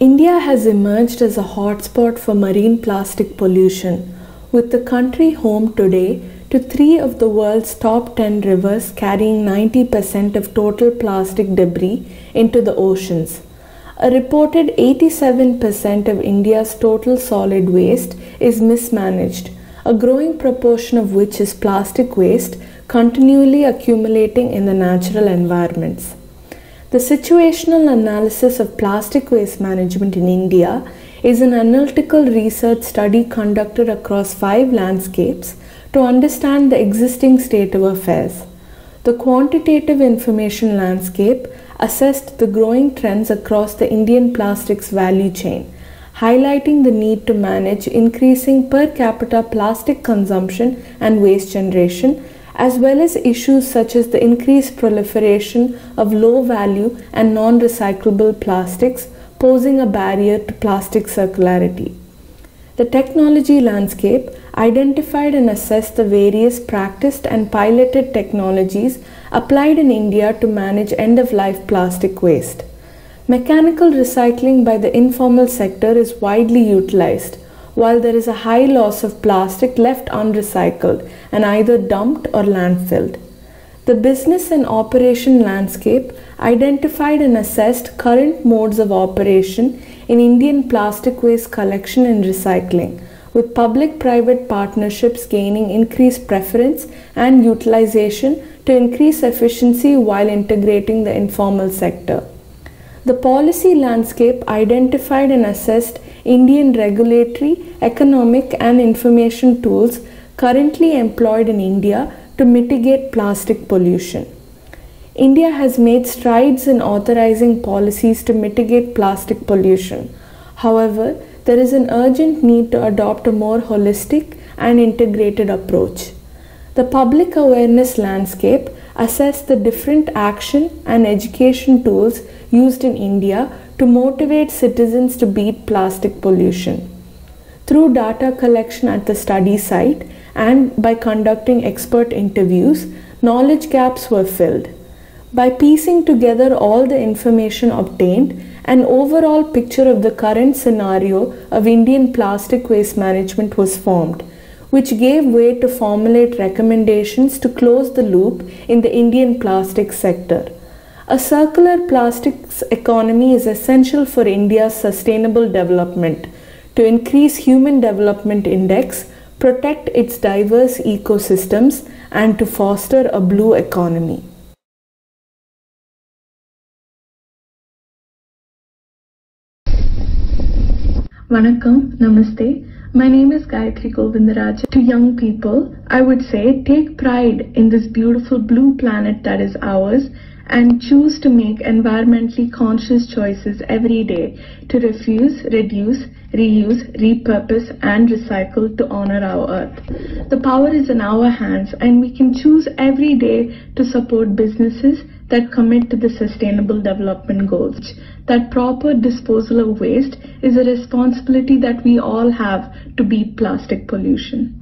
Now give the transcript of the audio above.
India has emerged as a hotspot for marine plastic pollution, with the country home today to three of the world's top 10 rivers carrying 90% of total plastic debris into the oceans. A reported 87% of India's total solid waste is mismanaged, a growing proportion of which is plastic waste continually accumulating in the natural environments. The situational analysis of plastic waste management in India is an analytical research study conducted across five landscapes to understand the existing state of affairs. The quantitative information landscape assessed the growing trends across the Indian plastics value chain, highlighting the need to manage increasing per capita plastic consumption and waste generation as well as issues such as the increased proliferation of low value and non recyclable plastics posing a barrier to plastic circularity. The technology landscape identified and assessed the various practiced and piloted technologies applied in India to manage end of life plastic waste. Mechanical recycling by the informal sector is widely utilized while there is a high loss of plastic left unrecycled and either dumped or landfilled. The business and operation landscape identified and assessed current modes of operation in Indian plastic waste collection and recycling, with public private partnerships gaining increased preference and utilization to increase efficiency while integrating the informal sector. The policy landscape identified and assessed Indian regulatory, economic, and information tools currently employed in India to mitigate plastic pollution. India has made strides in authorizing policies to mitigate plastic pollution. However, there is an urgent need to adopt a more holistic and integrated approach. The public awareness landscape assessed the different action and education tools used in India to motivate citizens to beat plastic pollution. Through data collection at the study site and by conducting expert interviews, knowledge gaps were filled. By piecing together all the information obtained, an overall picture of the current scenario of Indian plastic waste management was formed, which gave way to formulate recommendations to close the loop in the Indian plastic sector. A circular plastics economy is essential for India's sustainable development to increase human development index, protect its diverse ecosystems and to foster a blue economy. Vanakkam, Namaste. My name is Gayatri Govindaraj. To young people, I would say take pride in this beautiful blue planet that is ours and choose to make environmentally conscious choices every day to refuse, reduce, reuse, repurpose, and recycle to honor our earth. The power is in our hands, and we can choose every day to support businesses that commit to the sustainable development goals. That proper disposal of waste is a responsibility that we all have to beat plastic pollution.